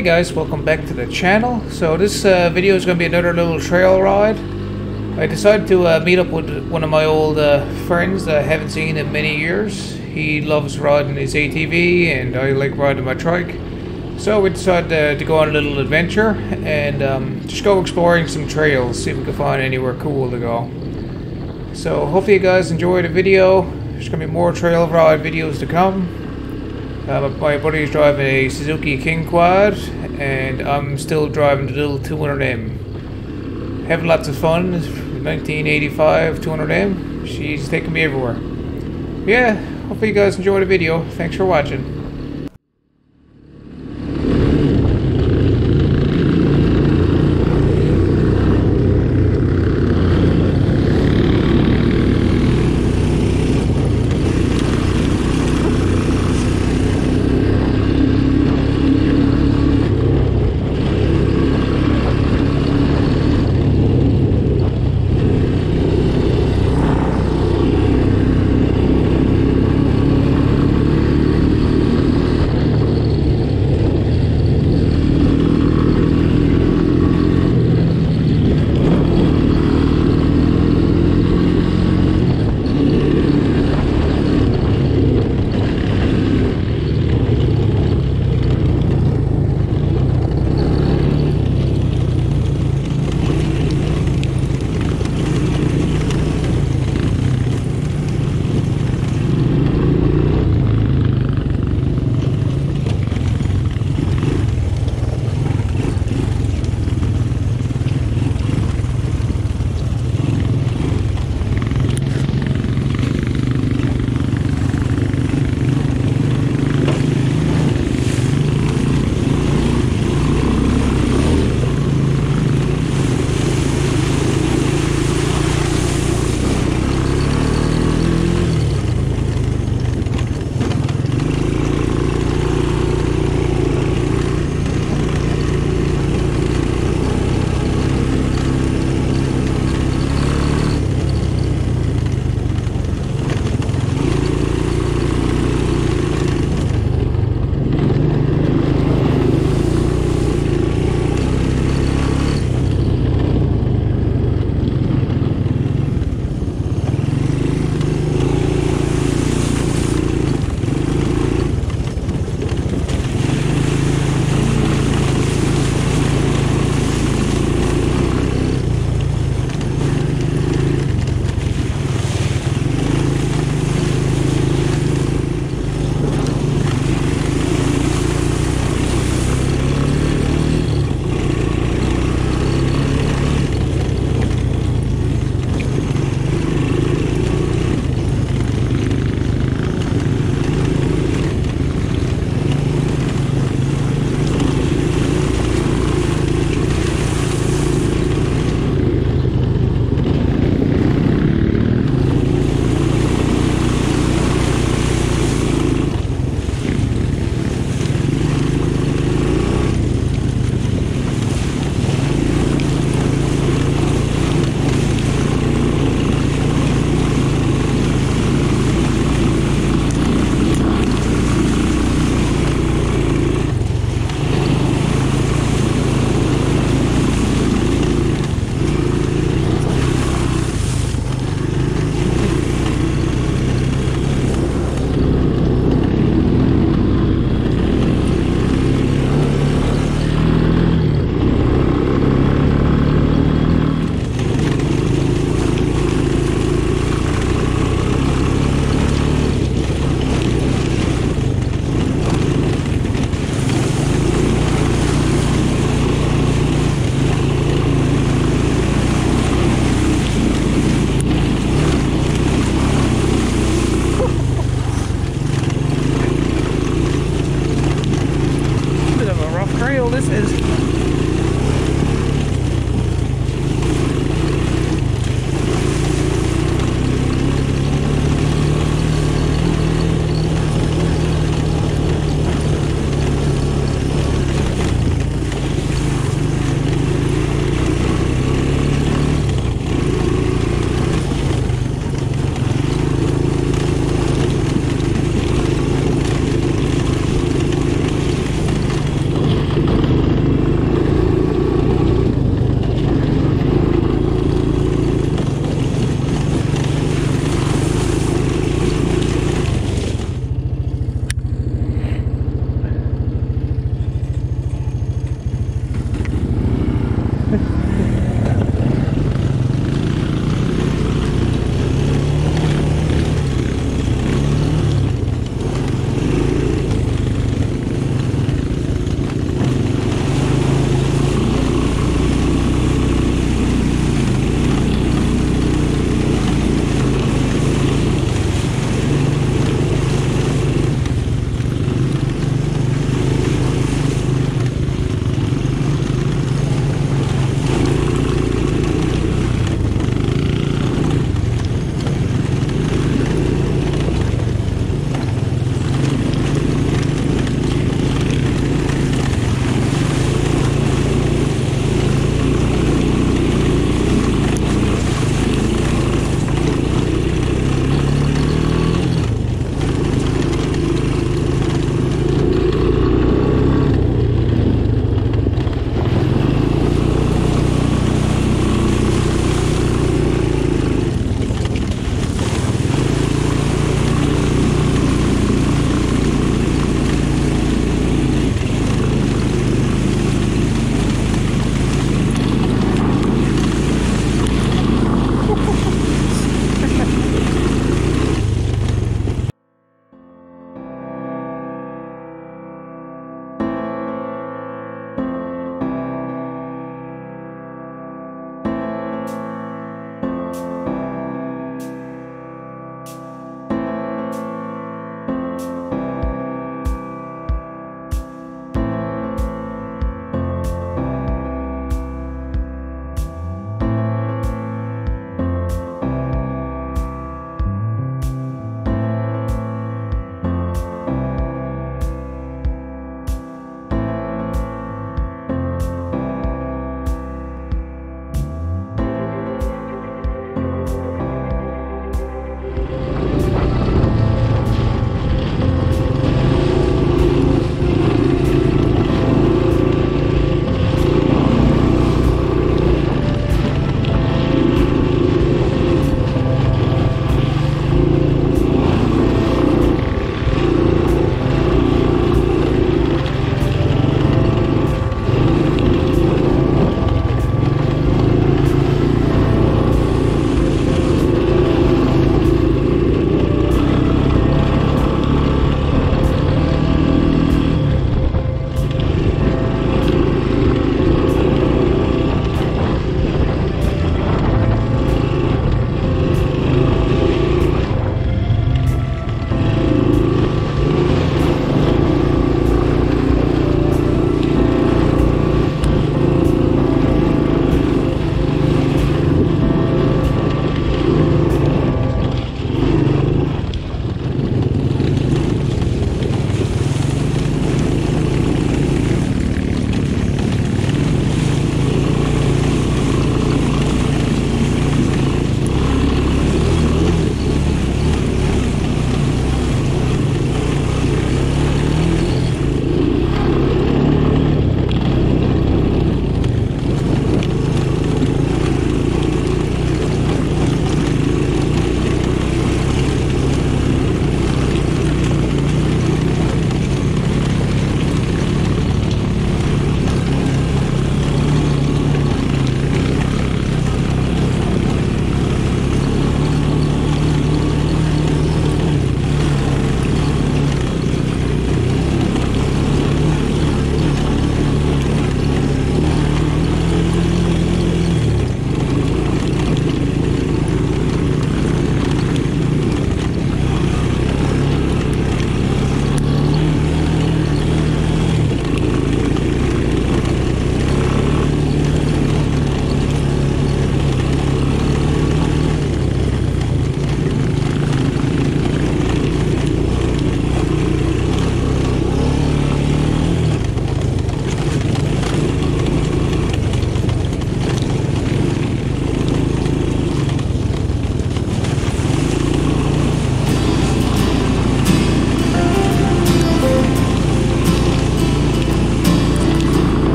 Hey guys, welcome back to the channel. So this uh, video is going to be another little trail ride. I decided to uh, meet up with one of my old uh, friends that I haven't seen in many years. He loves riding his ATV and I like riding my trike. So we decided to go on a little adventure and um, just go exploring some trails, see if we can find anywhere cool to go. So hopefully you guys enjoy the video. There's going to be more trail ride videos to come. Uh, my buddy's driving a Suzuki King Quad, and I'm still driving the little 200M. Having lots of fun. 1985 200M. She's taking me everywhere. Yeah, hopefully you guys enjoyed the video. Thanks for watching.